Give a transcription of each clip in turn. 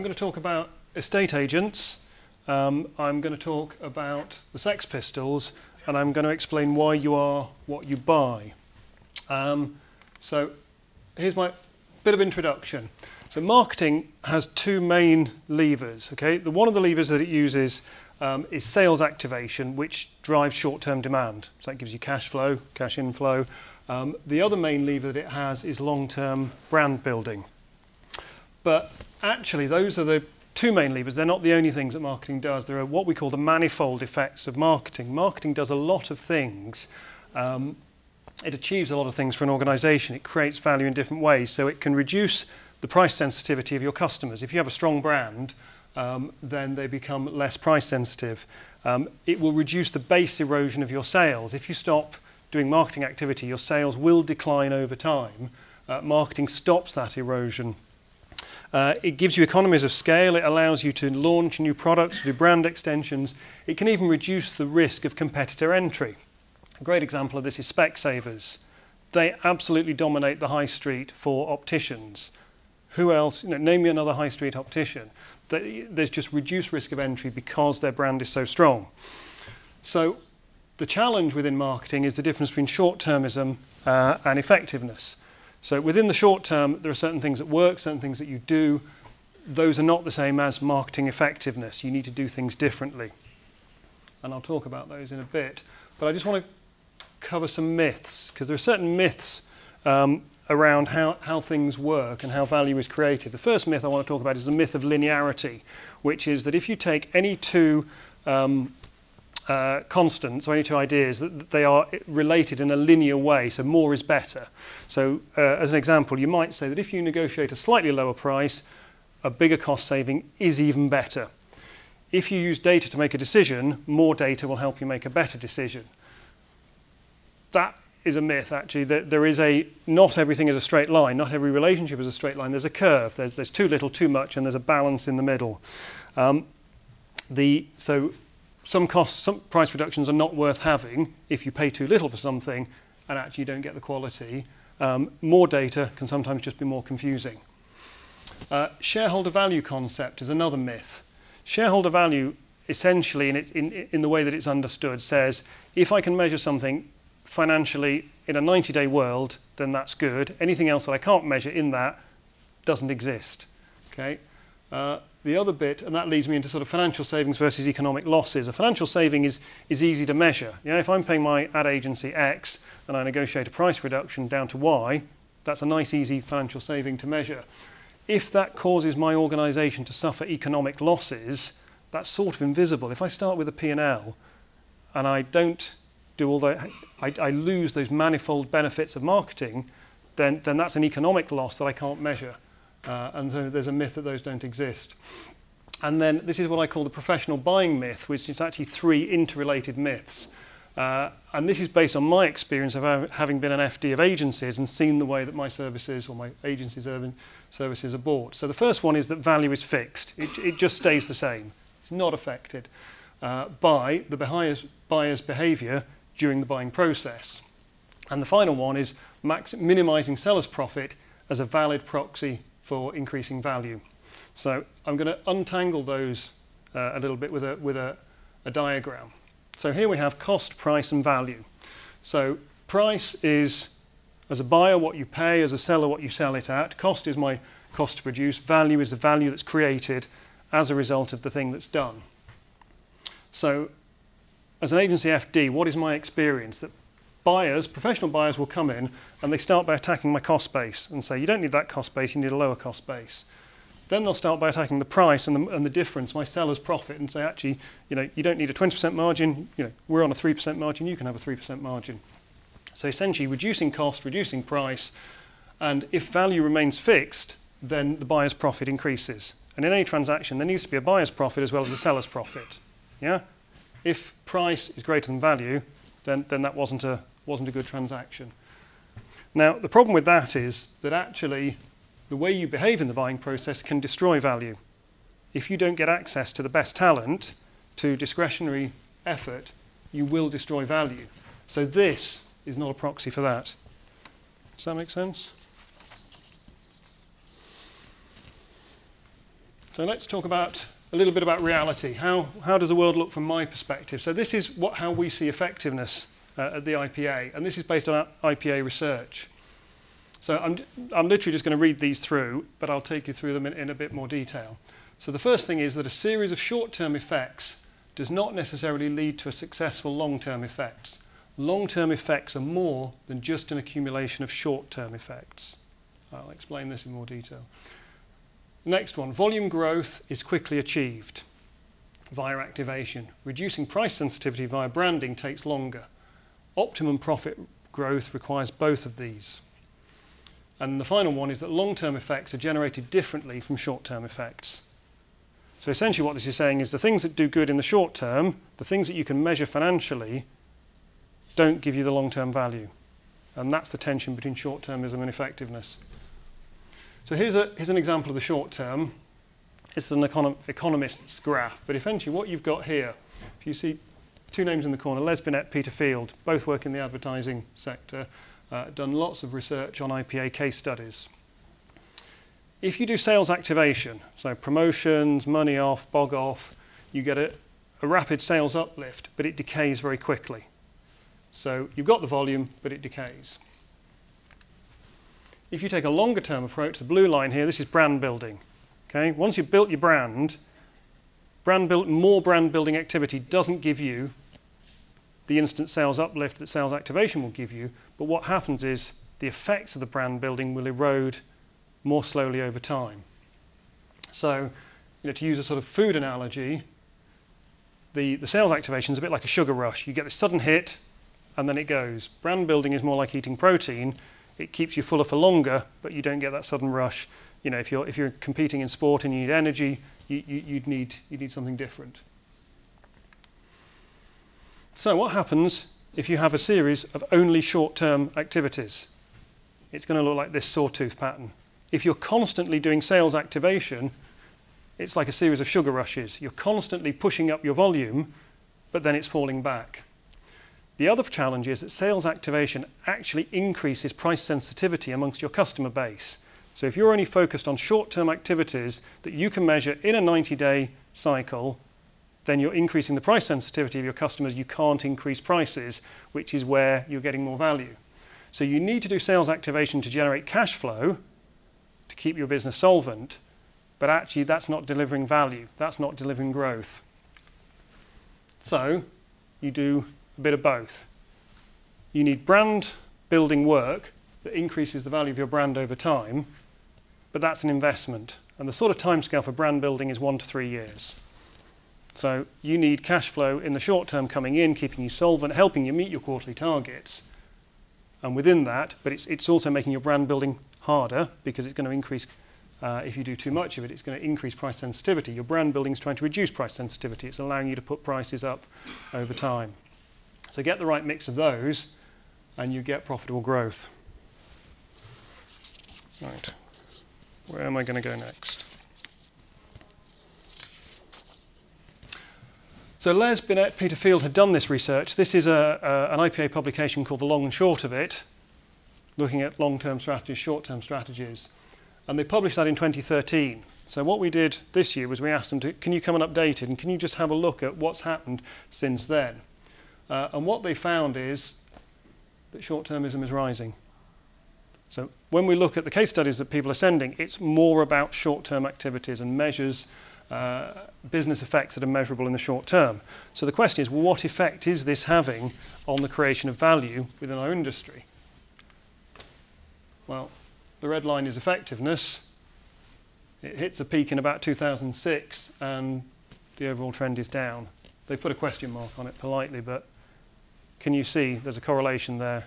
I'm going to talk about estate agents, um, I'm going to talk about the Sex Pistols, and I'm going to explain why you are what you buy. Um, so here's my bit of introduction. So marketing has two main levers. Okay, the one of the levers that it uses um, is sales activation, which drives short-term demand. So that gives you cash flow, cash inflow. Um, the other main lever that it has is long-term brand building. But actually, those are the two main levers. They're not the only things that marketing does. There are what we call the manifold effects of marketing. Marketing does a lot of things. Um, it achieves a lot of things for an organization. It creates value in different ways. So it can reduce the price sensitivity of your customers. If you have a strong brand, um, then they become less price sensitive. Um, it will reduce the base erosion of your sales. If you stop doing marketing activity, your sales will decline over time. Uh, marketing stops that erosion. Uh, it gives you economies of scale, it allows you to launch new products, do brand extensions, it can even reduce the risk of competitor entry. A great example of this is Specsavers. They absolutely dominate the high street for opticians. Who else? You know, name me another high street optician. There's just reduced risk of entry because their brand is so strong. So the challenge within marketing is the difference between short-termism uh, and effectiveness. So within the short term, there are certain things that work, certain things that you do. Those are not the same as marketing effectiveness. You need to do things differently. And I'll talk about those in a bit. But I just want to cover some myths, because there are certain myths um, around how, how things work and how value is created. The first myth I want to talk about is the myth of linearity, which is that if you take any two um, uh, constants or any two ideas that they are related in a linear way, so more is better. So uh, as an example, you might say that if you negotiate a slightly lower price, a bigger cost saving is even better. If you use data to make a decision, more data will help you make a better decision. That is a myth, actually. That there is a, not everything is a straight line. Not every relationship is a straight line. There's a curve. There's, there's too little, too much, and there's a balance in the middle. Um, the, so some costs, some price reductions are not worth having if you pay too little for something and actually don't get the quality. Um, more data can sometimes just be more confusing. Uh, shareholder value concept is another myth. Shareholder value essentially in, it, in, in the way that it's understood says if I can measure something financially in a 90-day world, then that's good. Anything else that I can't measure in that doesn't exist. Okay? Uh, the other bit, and that leads me into sort of financial savings versus economic losses. A financial saving is, is easy to measure. You know, if I'm paying my ad agency X and I negotiate a price reduction down to Y, that's a nice, easy financial saving to measure. If that causes my organisation to suffer economic losses, that's sort of invisible. If I start with a P&L and I don't do all the, I, I lose those manifold benefits of marketing, then, then that's an economic loss that I can't measure. Uh, and so there's a myth that those don't exist. And then this is what I call the professional buying myth, which is actually three interrelated myths. Uh, and this is based on my experience of having been an FD of agencies and seen the way that my services or my agency's urban services are bought. So the first one is that value is fixed. It, it just stays the same. It's not affected uh, by the buyer's, buyer's behaviour during the buying process. And the final one is max, minimizing seller's profit as a valid proxy for increasing value. So I'm going to untangle those uh, a little bit with, a, with a, a diagram. So here we have cost, price and value. So price is, as a buyer, what you pay, as a seller, what you sell it at. Cost is my cost to produce. Value is the value that's created as a result of the thing that's done. So as an agency FD, what is my experience? That buyers, professional buyers will come in and they start by attacking my cost base and say, you don't need that cost base, you need a lower cost base. Then they'll start by attacking the price and the, and the difference, my seller's profit, and say, actually, you know, you don't need a 20% margin, you know, we're on a 3% margin, you can have a 3% margin. So essentially reducing cost, reducing price, and if value remains fixed, then the buyer's profit increases. And in any transaction, there needs to be a buyer's profit as well as a seller's profit. Yeah? If price is greater than value, then, then that wasn't a, wasn't a good transaction. Now, the problem with that is that actually the way you behave in the buying process can destroy value. If you don't get access to the best talent, to discretionary effort, you will destroy value. So this is not a proxy for that. Does that make sense? So let's talk about a little bit about reality. How, how does the world look from my perspective? So this is what, how we see effectiveness uh, at the IPA, and this is based on IPA research. So I'm, I'm literally just going to read these through, but I'll take you through them in, in a bit more detail. So the first thing is that a series of short-term effects does not necessarily lead to a successful long-term effects. Long-term effects are more than just an accumulation of short-term effects. I'll explain this in more detail. Next one, volume growth is quickly achieved via activation. Reducing price sensitivity via branding takes longer. Optimum profit growth requires both of these. And the final one is that long-term effects are generated differently from short-term effects. So essentially what this is saying is the things that do good in the short term, the things that you can measure financially, don't give you the long-term value. And that's the tension between short-termism and effectiveness. So here's, a, here's an example of the short term. This is an econom economist's graph, but essentially what you've got here, if you see two names in the corner, Les Binet, Peter Field, both work in the advertising sector, uh, done lots of research on IPA case studies. If you do sales activation, so promotions, money off, bog off, you get a, a rapid sales uplift, but it decays very quickly. So you've got the volume, but it decays. If you take a longer term approach, the blue line here, this is brand building. Okay? Once you've built your brand, brand build, more brand building activity doesn't give you the instant sales uplift that sales activation will give you, but what happens is the effects of the brand building will erode more slowly over time. So, you know, to use a sort of food analogy, the, the sales activation is a bit like a sugar rush. You get this sudden hit, and then it goes. Brand building is more like eating protein. It keeps you fuller for longer, but you don't get that sudden rush. You know, if you're, if you're competing in sport and you need energy, you, you, you'd, need, you need something different. So what happens if you have a series of only short-term activities? It's going to look like this sawtooth pattern. If you're constantly doing sales activation, it's like a series of sugar rushes. You're constantly pushing up your volume, but then it's falling back. The other challenge is that sales activation actually increases price sensitivity amongst your customer base. So if you're only focused on short-term activities that you can measure in a 90-day cycle, then you're increasing the price sensitivity of your customers. You can't increase prices, which is where you're getting more value. So you need to do sales activation to generate cash flow, to keep your business solvent, but actually that's not delivering value. That's not delivering growth. So you do a bit of both. You need brand building work that increases the value of your brand over time, but that's an investment. And the sort of timescale for brand building is one to three years. So you need cash flow in the short term coming in, keeping you solvent, helping you meet your quarterly targets. And within that, but it's, it's also making your brand building harder because it's going to increase, uh, if you do too much of it, it's going to increase price sensitivity. Your brand building is trying to reduce price sensitivity. It's allowing you to put prices up over time. So get the right mix of those and you get profitable growth. Right. Where am I going to go next? So Les Binet, Peter Field had done this research. This is a, an IPA publication called The Long and Short of It, looking at long-term strategies, short-term strategies. And they published that in 2013. So what we did this year was we asked them to, can you come and update it and can you just have a look at what's happened since then? Uh, and what they found is that short-termism is rising. So when we look at the case studies that people are sending, it's more about short-term activities and measures uh, business effects that are measurable in the short term. So the question is, what effect is this having on the creation of value within our industry? Well, the red line is effectiveness. It hits a peak in about 2006 and the overall trend is down. They put a question mark on it politely, but can you see there's a correlation there?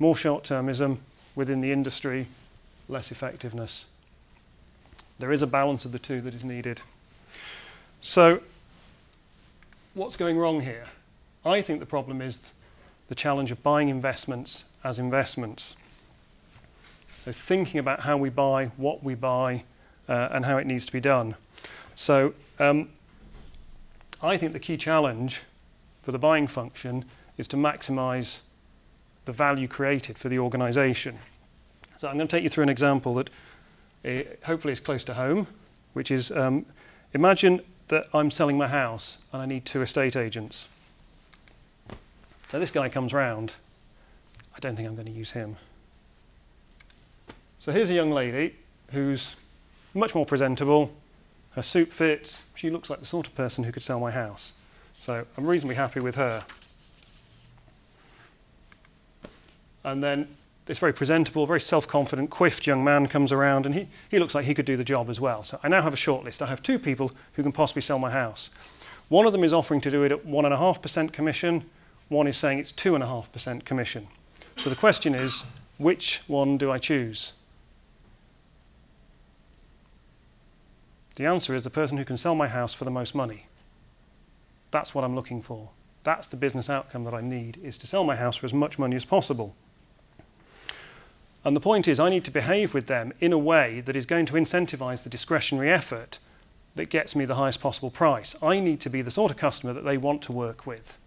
More short-termism within the industry, less effectiveness. There is a balance of the two that is needed. So what's going wrong here? I think the problem is the challenge of buying investments as investments. So thinking about how we buy, what we buy, uh, and how it needs to be done. So um, I think the key challenge for the buying function is to maximize the value created for the organization. So I'm going to take you through an example that uh, hopefully is close to home, which is um, imagine that I'm selling my house and I need two estate agents. So this guy comes round. I don't think I'm going to use him. So here's a young lady who's much more presentable. Her suit fits. She looks like the sort of person who could sell my house. So I'm reasonably happy with her. And then this very presentable, very self-confident, quiffed young man comes around and he, he looks like he could do the job as well. So I now have a shortlist. I have two people who can possibly sell my house. One of them is offering to do it at 1.5% commission. One is saying it's 2.5% commission. So the question is, which one do I choose? The answer is the person who can sell my house for the most money. That's what I'm looking for. That's the business outcome that I need, is to sell my house for as much money as possible. And the point is, I need to behave with them in a way that is going to incentivize the discretionary effort that gets me the highest possible price. I need to be the sort of customer that they want to work with.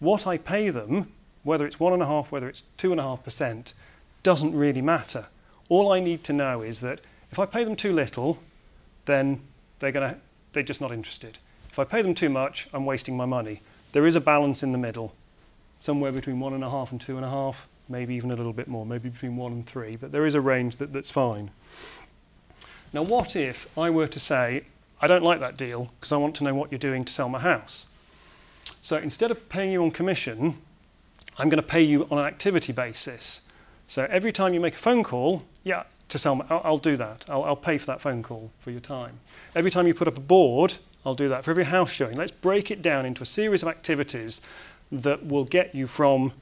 What I pay them, whether it's one and a half, whether it's two and a half percent, doesn't really matter. All I need to know is that if I pay them too little, then they're to, they're just not interested. If I pay them too much, I'm wasting my money. There is a balance in the middle, somewhere between one and a half and two and a half maybe even a little bit more, maybe between one and three, but there is a range that, that's fine. Now, what if I were to say, I don't like that deal because I want to know what you're doing to sell my house? So instead of paying you on commission, I'm going to pay you on an activity basis. So every time you make a phone call, yeah, to sell, my, I'll, I'll do that. I'll, I'll pay for that phone call for your time. Every time you put up a board, I'll do that. For every house showing, let's break it down into a series of activities that will get you from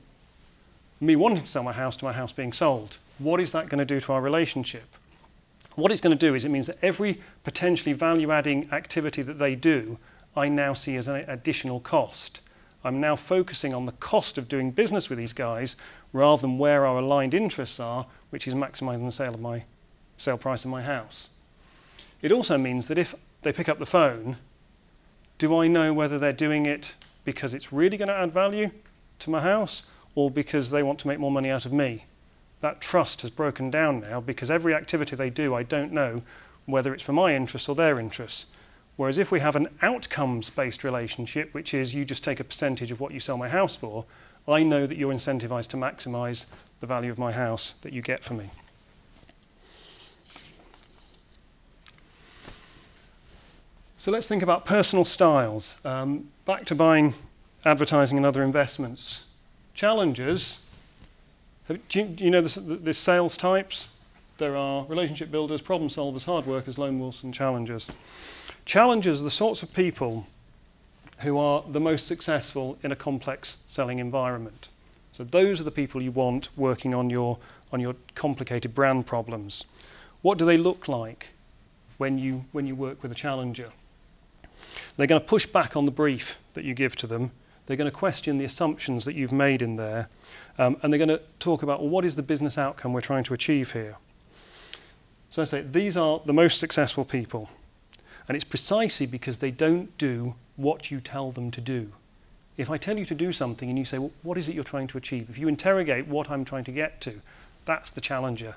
me wanting to sell my house to my house being sold. What is that going to do to our relationship? What it's going to do is it means that every potentially value-adding activity that they do, I now see as an additional cost. I'm now focusing on the cost of doing business with these guys rather than where our aligned interests are, which is maximizing the sale of my sale price of my house. It also means that if they pick up the phone, do I know whether they're doing it because it's really going to add value to my house or because they want to make more money out of me. That trust has broken down now because every activity they do, I don't know whether it's for my interests or their interests. Whereas if we have an outcomes-based relationship, which is you just take a percentage of what you sell my house for, I know that you're incentivized to maximize the value of my house that you get for me. So let's think about personal styles. Um, back to buying advertising and other investments. Challengers, do you, do you know the sales types? There are relationship builders, problem solvers, hard workers, lone wolves, and challengers. Challengers are the sorts of people who are the most successful in a complex selling environment. So those are the people you want working on your, on your complicated brand problems. What do they look like when you, when you work with a challenger? They're going to push back on the brief that you give to them they're going to question the assumptions that you've made in there. Um, and they're going to talk about well, what is the business outcome we're trying to achieve here. So I say these are the most successful people. And it's precisely because they don't do what you tell them to do. If I tell you to do something and you say, well, what is it you're trying to achieve? If you interrogate what I'm trying to get to, that's the challenger.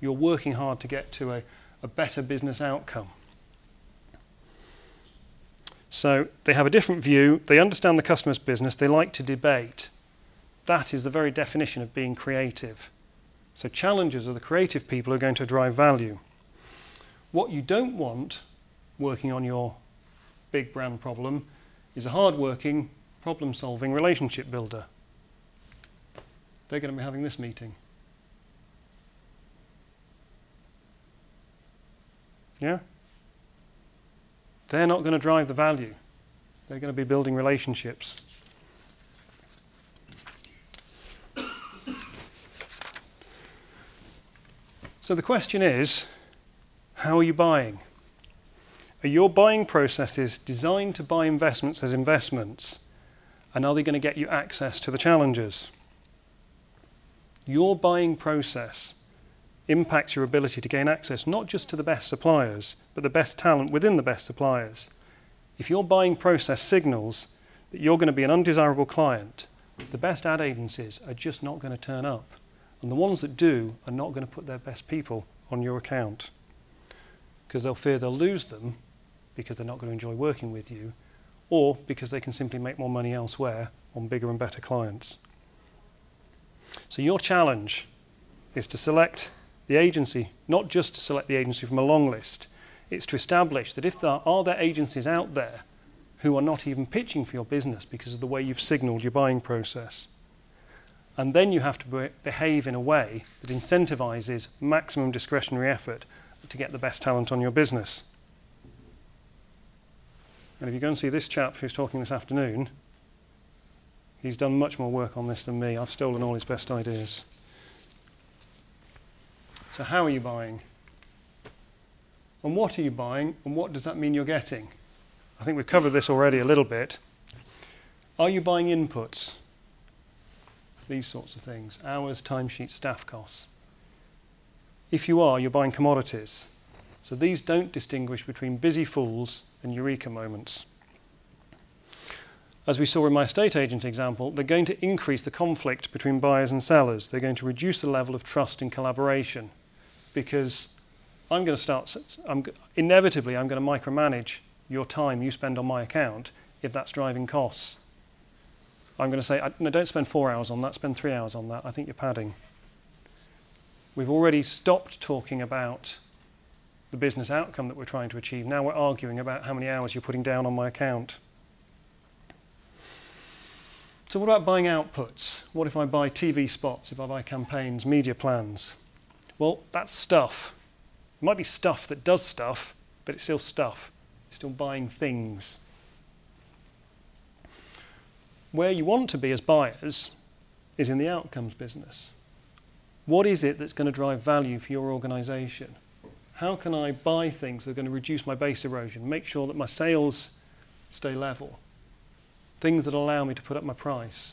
You're working hard to get to a, a better business outcome. So they have a different view, they understand the customer's business, they like to debate. That is the very definition of being creative. So challengers are the creative people who are going to drive value. What you don't want working on your big brand problem is a hard-working, problem-solving relationship builder. They're going to be having this meeting. Yeah? They're not going to drive the value. They're going to be building relationships. So the question is, how are you buying? Are your buying processes designed to buy investments as investments? And are they going to get you access to the challengers? Your buying process impacts your ability to gain access not just to the best suppliers, but the best talent within the best suppliers. If your buying process signals that you're going to be an undesirable client, the best ad agencies are just not going to turn up. And the ones that do are not going to put their best people on your account. because they'll fear they'll lose them because they're not going to enjoy working with you, or because they can simply make more money elsewhere on bigger and better clients. So your challenge is to select the agency, not just to select the agency from a long list, it's to establish that if there are there agencies out there who are not even pitching for your business because of the way you've signaled your buying process. And then you have to be behave in a way that incentivizes maximum discretionary effort to get the best talent on your business. And if you go and see this chap who's talking this afternoon, he's done much more work on this than me. I've stolen all his best ideas. So how are you buying? And what are you buying? And what does that mean you're getting? I think we've covered this already a little bit. Are you buying inputs? These sorts of things. Hours, timesheet, staff costs. If you are, you're buying commodities. So these don't distinguish between busy fools and eureka moments. As we saw in my estate agent example, they're going to increase the conflict between buyers and sellers. They're going to reduce the level of trust and collaboration because I'm going to start, I'm, inevitably, I'm going to micromanage your time you spend on my account if that's driving costs. I'm going to say, no, don't spend four hours on that, spend three hours on that. I think you're padding. We've already stopped talking about the business outcome that we're trying to achieve. Now we're arguing about how many hours you're putting down on my account. So what about buying outputs? What if I buy TV spots, if I buy campaigns, media plans? Well, that's stuff. It might be stuff that does stuff, but it's still stuff. It's still buying things. Where you want to be as buyers is in the outcomes business. What is it that's going to drive value for your organisation? How can I buy things that are going to reduce my base erosion, make sure that my sales stay level, things that allow me to put up my price,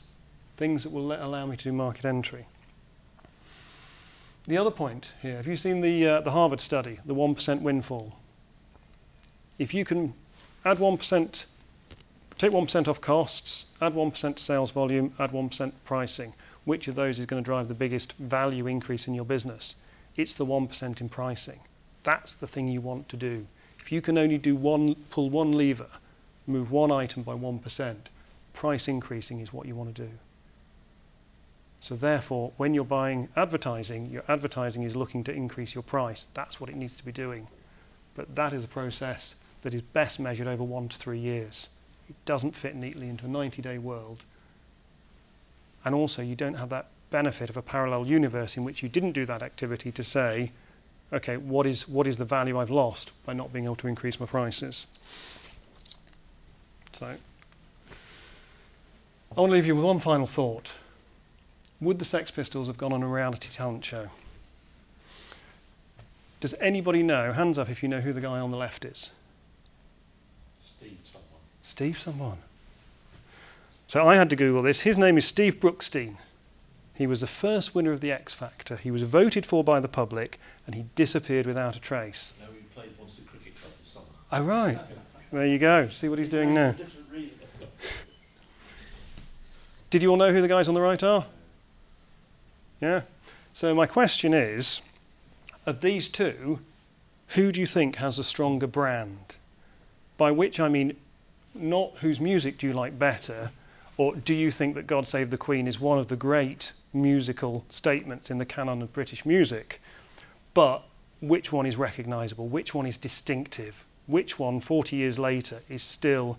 things that will let, allow me to do market entry. The other point here, have you seen the, uh, the Harvard study, the 1% windfall? If you can add 1%, take 1% off costs, add 1% to sales volume, add 1% pricing, which of those is going to drive the biggest value increase in your business? It's the 1% in pricing. That's the thing you want to do. If you can only do one, pull one lever, move one item by 1%, price increasing is what you want to do. So therefore, when you're buying advertising, your advertising is looking to increase your price. That's what it needs to be doing. But that is a process that is best measured over one to three years. It doesn't fit neatly into a 90-day world. And also, you don't have that benefit of a parallel universe in which you didn't do that activity to say, okay, what is, what is the value I've lost by not being able to increase my prices? So I want to leave you with one final thought. Would the Sex Pistols have gone on a reality talent show? Does anybody know, hands up if you know who the guy on the left is? Steve someone. Steve someone. So I had to Google this. His name is Steve Brookstein. He was the first winner of the X Factor. He was voted for by the public and he disappeared without a trace. No, he played once at cricket club this summer. Oh, right. There you go. See what he's doing now. Did you all know who the guys on the right are? Yeah? So my question is, of these two, who do you think has a stronger brand? By which I mean not whose music do you like better, or do you think that God Save the Queen is one of the great musical statements in the canon of British music, but which one is recognisable, which one is distinctive, which one 40 years later is still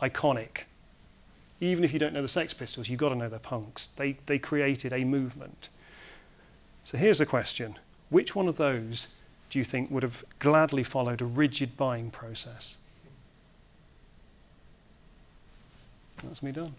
iconic even if you don't know the Sex Pistols, you've got to know they're punks. They, they created a movement. So here's the question. Which one of those do you think would have gladly followed a rigid buying process? That's me done.